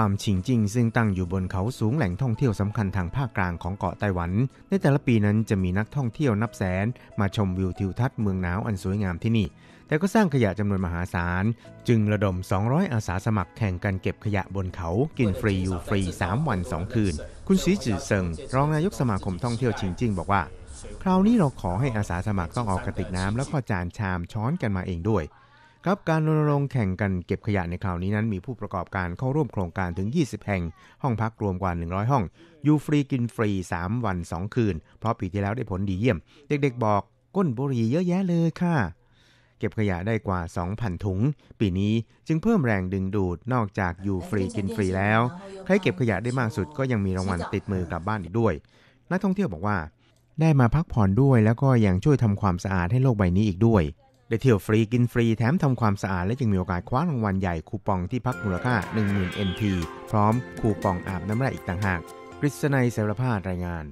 ฟาร์มชิงจิงซึ่งตั้งอยู่บนเขาสูงแหล่งท่องเที่ยวสำคัญทางภาคกลางของเกาะไต้หวัน ในแต่ละปีนั้นจะมีนักท่องเที่ยวนับแสน มาชมวิวทิวทัศน์เมืองหนาวอันสวยงามที่นี่ แต่ก็สร้างขยะจำนวนมหาศาล จึงระดม 200 อาสาสมัครแข่งกันเก็บขยะบนเขา กินฟรีอยู่ฟรี 3 วัน 2 คืน คุณสีจือเซิงรองนายกสมาคมท่องเที่ยวชิงจิงบอกว่า คราวนี้เราขอให้อาสาสมัครต้องเอากระติกน้ำแล้วก็จานชามช้อนกันมาเองด้วย ครับการรณรงค์แข่งกันเก็บขยะในคราวนี้นั้นมีผู้ประกอบการเข้าร่วมโครงการถึง 20 แห่ง ห้องพักรวมกว่า 100 ห้อง อยู่ฟรีกินฟรี 3 วัน 2 คืน เพราะปีที่แล้วได้ผลดีเยี่ยม เด็กๆบอกก้นบุหรี่เยอะแยะเลยค่ะ เก็บขยะได้กว่า 2,000 ถุง ปีนี้จึงเพิ่มแรงดึงดูดนอกจากอยู่ฟรีกินฟรีแล้ว ใครเก็บขยะได้มากสุดก็ยังมีรางวัลติดมือกลับบ้านอีกด้วยนักท่องเที่ยวบอกว่า ได้มาพักผ่อนด้วยแล้วก็ยังช่วยทำความสะอาดให้โลกใบนี้อีกด้วย ได้เที่ยวฟรีกินฟรีแถมทำความสะอาดและยังมีโอกาสคว้ารางวัลใหญ่คูปองที่พักมูลค่า 10,000 NT พร้อมคูปองอาบน้ำแร่อีกต่างหากกฤษณัยเสรพาดรายงาน